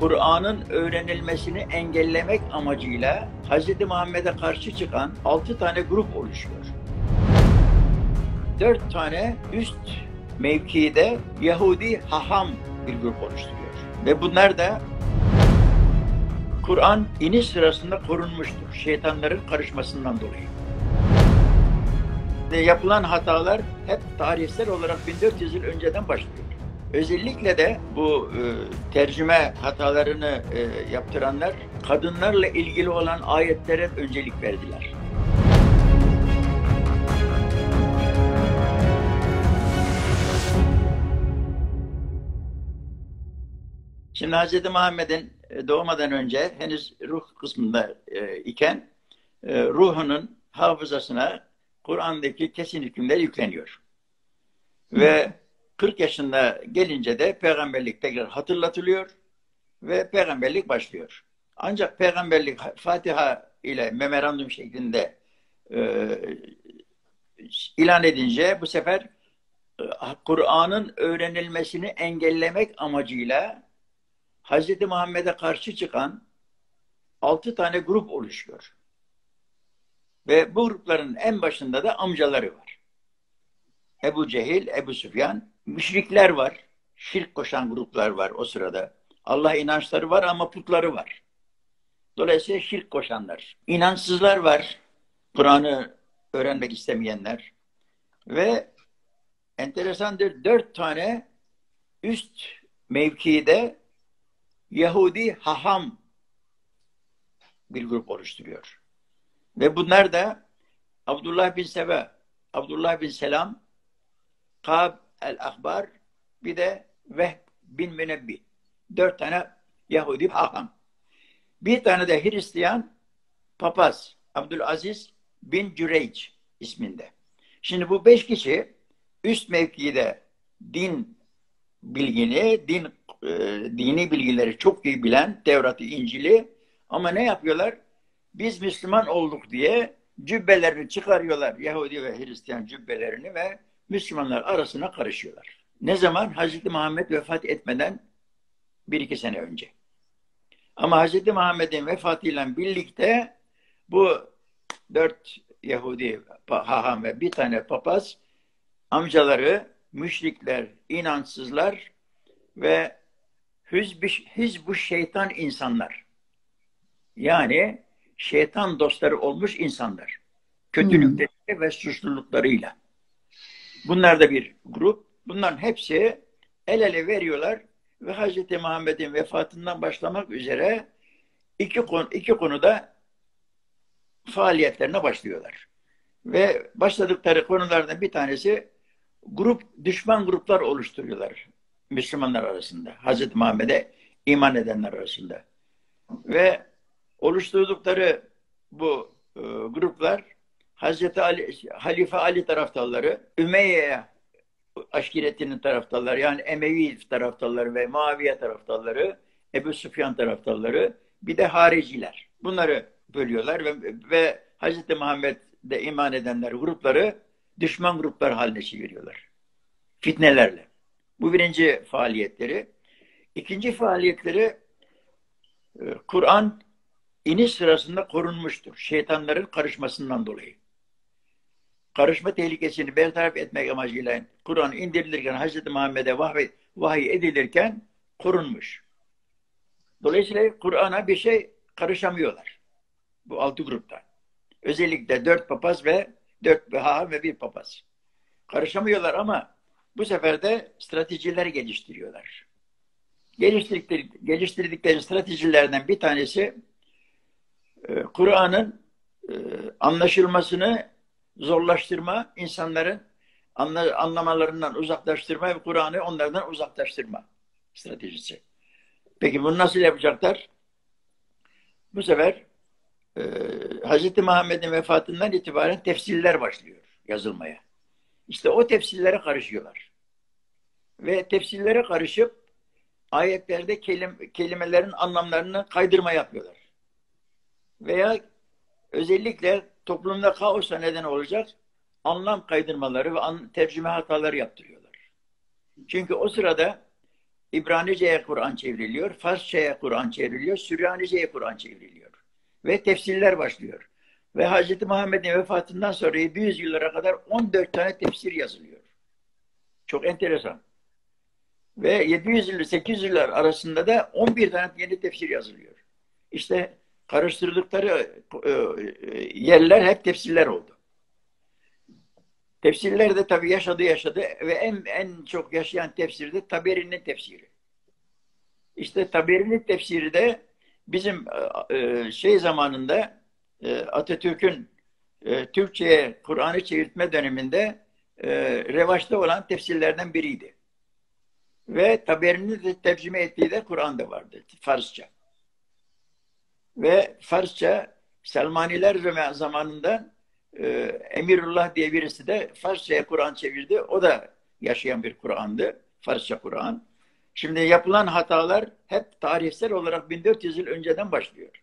Kur'an'ın öğrenilmesini engellemek amacıyla Hz. Muhammed'e karşı çıkan 6 tane grup oluşuyor. 4 tane üst mevkide Yahudi haham bir grup oluşturuyor. Ve bunlar da Kur'an iniş sırasında korunmuştur şeytanların karışmasından dolayı. Yapılan hatalar hep tarihsel olarak 1400 yıl önceden başlıyor. Özellikle de bu e, tercüme hatalarını e, yaptıranlar kadınlarla ilgili olan ayetlere öncelik verdiler. Şimdi Hz. Muhammed'in e, doğmadan önce henüz ruh kısmında e, iken e, ruhunun hafızasına Kur'an'daki kesin hükümler yükleniyor. Ve 40 yaşında gelince de peygamberlik tekrar hatırlatılıyor ve peygamberlik başlıyor. Ancak peygamberlik Fatiha ile memorandum şeklinde e, ilan edince bu sefer e, Kur'an'ın öğrenilmesini engellemek amacıyla Hz. Muhammed'e karşı çıkan altı tane grup oluşuyor. Ve bu grupların en başında da amcaları var. Ebu Cehil, Ebu Süfyan, müşrikler var. Şirk koşan gruplar var o sırada. Allah inançları var ama putları var. Dolayısıyla şirk koşanlar. İnançsızlar var. Kur'an'ı öğrenmek istemeyenler. Ve enteresandır dört tane üst mevkide Yahudi haham bir grup oluşturuyor. Ve bunlar da Abdullah bin Sebe, Abdullah bin Selam, Kab el-Ahbar, bir de Vehb bin Münebbi. Dört tane Yahudi haham. Bir tane de Hristiyan papaz, Abdülaziz bin Cüreyç isminde. Şimdi bu beş kişi üst mevkide din bilgini, din e, dini bilgileri çok iyi bilen Tevrat'ı, İncil'i ama ne yapıyorlar? Biz Müslüman olduk diye cübbelerini çıkarıyorlar. Yahudi ve Hristiyan cübbelerini ve Müslümanlar arasına karışıyorlar. Ne zaman? Hazreti Muhammed vefat etmeden bir iki sene önce. Ama Hazreti Muhammed'in vefatıyla birlikte bu dört Yahudi haham ve bir tane papaz amcaları müşrikler, inançsızlar ve hiç bu şeytan insanlar. Yani şeytan dostları olmuş insanlar. Kötülükleri hmm. ve suçluluklarıyla. Bunlar da bir grup. Bunların hepsi el ele veriyorlar ve Hz. Muhammed'in vefatından başlamak üzere iki, konu, iki konuda faaliyetlerine başlıyorlar. Ve başladıkları konulardan bir tanesi grup düşman gruplar oluşturuyorlar Müslümanlar arasında. Hazreti Muhammed'e iman edenler arasında. Ve oluşturdukları bu e, gruplar Hazreti Ali, Halife Ali taraftarları, Ümeyye aşiretinin taraftarları yani Emevi taraftarları ve Muaviye taraftarları, Ebu Süfyan taraftarları, bir de hariciler. Bunları bölüyorlar ve, ve Hazreti Muhammed'de iman edenler grupları düşman gruplar haline çeviriyorlar. Fitnelerle. Bu birinci faaliyetleri. İkinci faaliyetleri e, Kur'an iniş sırasında korunmuştur. Şeytanların karışmasından dolayı. Karışma tehlikesini bertaraf etmek amacıyla Kur'an indirilirken Hz. Muhammed'e vahiy, vahiy edilirken korunmuş. Dolayısıyla Kur'an'a bir şey karışamıyorlar. Bu altı grupta. Özellikle dört papaz ve dört haha ve bir papaz. Karışamıyorlar ama bu sefer de stratejiler geliştiriyorlar. Geliştirdikleri, geliştirdikleri stratejilerden bir tanesi e, Kur'an'ın e, anlaşılmasını zorlaştırma, insanların anla, anlamalarından uzaklaştırma ve Kur'an'ı onlardan uzaklaştırma stratejisi. Peki bunu nasıl yapacaklar? Bu sefer e, Hz. Muhammed'in vefatından itibaren tefsirler başlıyor yazılmaya. İşte o tefsirlere karışıyorlar. Ve tefsirlere karışıp ayetlerde kelim, kelimelerin anlamlarını kaydırma yapıyorlar. Veya özellikle toplumda kaosa neden olacak anlam kaydırmaları ve an, tercüme hataları yaptırıyorlar. Çünkü o sırada İbranice'ye Kur'an çevriliyor, Farsça'ya Kur'an çevriliyor, Süryanice'ye Kur'an çevriliyor. Ve tefsirler başlıyor. Ve Hz. Muhammed'in vefatından sonra 700 yıllara kadar 14 tane tefsir yazılıyor. Çok enteresan. Ve 700 yıl 800 yıllar arasında da 11 tane yeni tefsir yazılıyor. İşte karıştırdıkları e, e, yerler hep tefsirler oldu. Tefsirler de tabii yaşadı yaşadı ve en en çok yaşayan tefsir de Taberi'nin tefsiri. İşte Taberi'nin tefsiri de bizim e, şey zamanında Atatürk'ün Türkçe'ye Kur'an'ı çevirtme döneminde revaçta olan tefsirlerden biriydi. Ve Taberi'nin de tercüme ettiği de Kur'an'da vardı. Farsça. Ve Farsça Selmaniler zamanında e, Emirullah diye birisi de Farsça'ya Kur'an çevirdi. O da yaşayan bir Kur'an'dı. Farsça Kur'an. Şimdi yapılan hatalar hep tarihsel olarak 1400 yıl önceden başlıyor.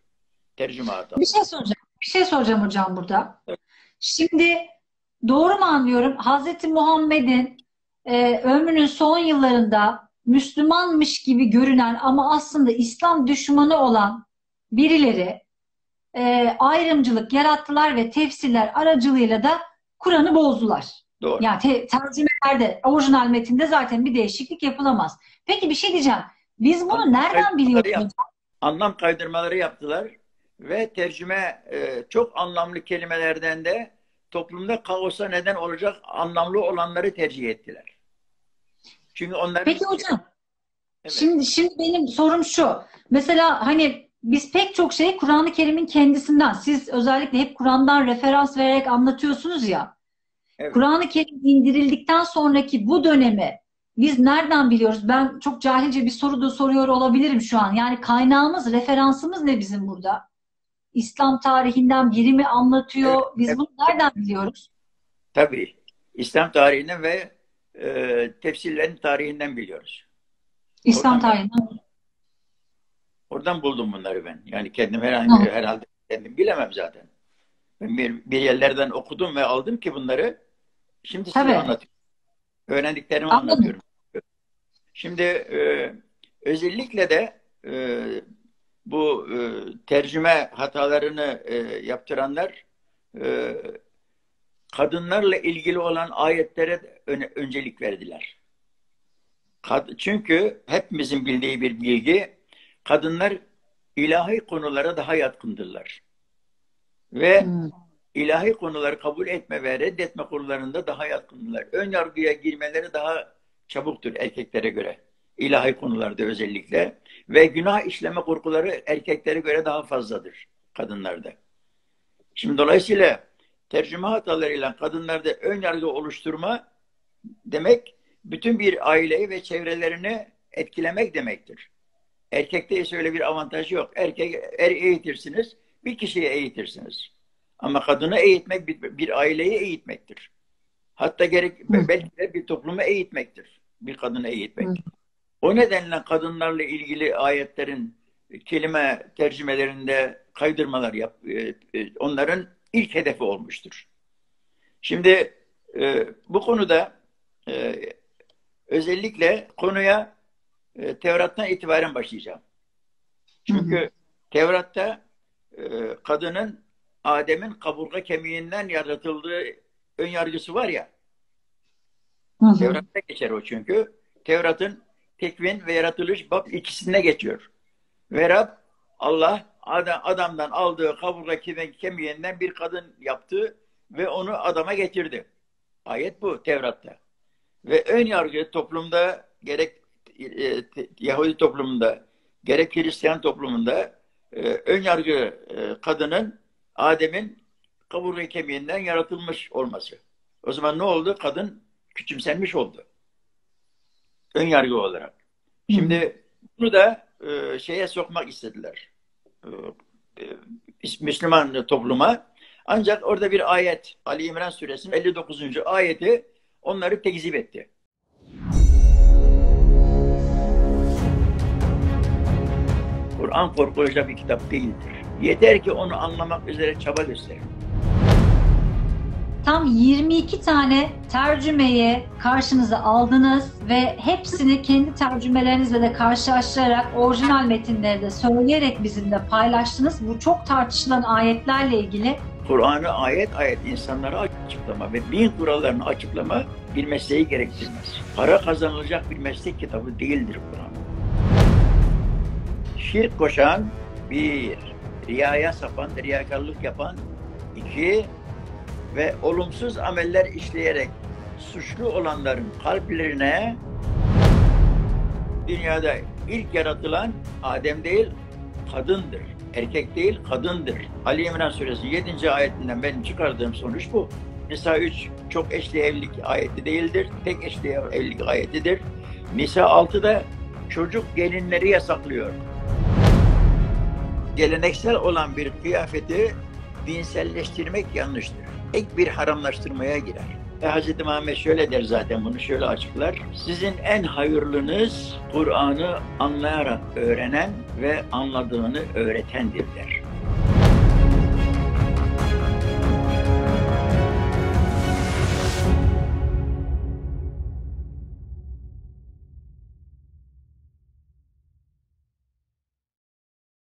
Tercüme hataları. Bir şey soracağım. Bir şey soracağım hocam burada. Şimdi doğru mu anlıyorum? Hazreti Muhammed'in e, ömrünün son yıllarında Müslümanmış gibi görünen ama aslında İslam düşmanı olan birileri e, ayrımcılık yarattılar ve tefsirler aracılığıyla da Kur'an'ı bozdular. Doğru. Yani te, tercümelerde, orijinal metinde zaten bir değişiklik yapılamaz. Peki bir şey diyeceğim. Biz bunu Anlam nereden biliyoruz? Anlam kaydırmaları yaptılar ve tercüme e, çok anlamlı kelimelerden de toplumda kaosa neden olacak anlamlı olanları tercih ettiler. Çünkü onlar Peki hocam. Evet. Şimdi şimdi benim sorum şu. Mesela hani biz pek çok şey Kur'an-ı Kerim'in kendisinden, siz özellikle hep Kur'an'dan referans vererek anlatıyorsunuz ya. Evet. Kur'an-ı Kerim indirildikten sonraki bu dönemi biz nereden biliyoruz? Ben çok cahilce bir soru da soruyor olabilirim şu an. Yani kaynağımız, referansımız ne bizim burada? İslam tarihinden biri mi anlatıyor? Evet, biz evet. bunu nereden biliyoruz? Tabii. İslam tarihinden ve e, tefsirlerin tarihinden biliyoruz. İslam Oradan tarihinden. Oradan buldum bunları ben. Yani kendim herhangi herhalde kendim bilemem zaten. Ben bir, bir yerlerden okudum ve aldım ki bunları. Şimdi size Tabii. anlatıyorum. Öğrendiklerimi Anladım. anlatıyorum. Şimdi e, özellikle de e, bu e, tercüme hatalarını e, yaptıranlar e, kadınlarla ilgili olan ayetlere öne, öncelik verdiler. Kad çünkü hepimizin bildiği bir bilgi kadınlar ilahi konulara daha yatkındırlar. Ve hmm. ilahi konuları kabul etme ve reddetme konularında daha yatkındırlar. Ön yargıya girmeleri daha çabuktur erkeklere göre. İlahi konularda özellikle. Ve günah işleme korkuları erkeklere göre daha fazladır kadınlarda. Şimdi dolayısıyla tercüme hatalarıyla kadınlarda ön yargı oluşturma demek bütün bir aileyi ve çevrelerini etkilemek demektir. Erkekte ise öyle bir avantajı yok. Erkek er eğitirsiniz, bir kişiyi eğitirsiniz. Ama kadını eğitmek bir, bir aileyi eğitmektir. Hatta gerek Hı. belki de bir toplumu eğitmektir. Bir kadını eğitmek. Hı. O nedenle kadınlarla ilgili ayetlerin kelime tercümelerinde kaydırmalar yap, e, e, onların ilk hedefi olmuştur. Şimdi e, bu konuda özellikle konuya e, Tevrat'tan itibaren başlayacağım. Çünkü hı hı. Tevrat'ta e, kadının Adem'in kaburga kemiğinden yaratıldığı ön yargısı var ya. Hı hı. Tevrat'ta geçer o çünkü. Tevrat'ın tekvin ve yaratılış bab ikisinde geçiyor. Ve Rab Allah adam, adamdan aldığı kaburga kemiğinden bir kadın yaptı ve onu adama getirdi. Ayet bu Tevrat'ta. Ve ön yargı toplumda gerek e, Yahudi toplumunda gerek Hristiyan toplumunda e, ön yargı e, kadının Adem'in kaburga kemiğinden yaratılmış olması. O zaman ne oldu? Kadın küçümsenmiş oldu. Ön yargı olarak. Şimdi bunu da e, şeye sokmak istediler. E, e, Müslüman topluma. Ancak orada bir ayet Ali İmran suresinin 59. ayeti onları tekzip etti. Kur'an korkulacak bir kitap değildir. Yeter ki onu anlamak üzere çaba gösterin. tam 22 tane tercümeyi karşınıza aldınız ve hepsini kendi tercümelerinizle de karşılaştırarak orijinal metinleri de söyleyerek bizimle paylaştınız. Bu çok tartışılan ayetlerle ilgili Kur'an'ı ayet ayet insanlara açıklama ve din kurallarını açıklama bir mesleği gerektirmez. Para kazanılacak bir meslek kitabı değildir Kur'an. Şirk koşan bir, riyaya sapan, riyakarlık yapan iki ve olumsuz ameller işleyerek suçlu olanların kalplerine dünyada ilk yaratılan Adem değil kadındır. Erkek değil kadındır. Ali İmran suresi 7. ayetinden benim çıkardığım sonuç bu. Nisa 3 çok eşli evlilik ayeti değildir. Tek eşli evlilik ayetidir. Nisa 6'da çocuk gelinleri yasaklıyor. Geleneksel olan bir kıyafeti dinselleştirmek yanlıştır. Ek bir haramlaştırmaya girer. Ve Hz. Muhammed şöyle der zaten bunu şöyle açıklar. Sizin en hayırlınız Kur'an'ı anlayarak öğrenen ve anladığını öğretendir der.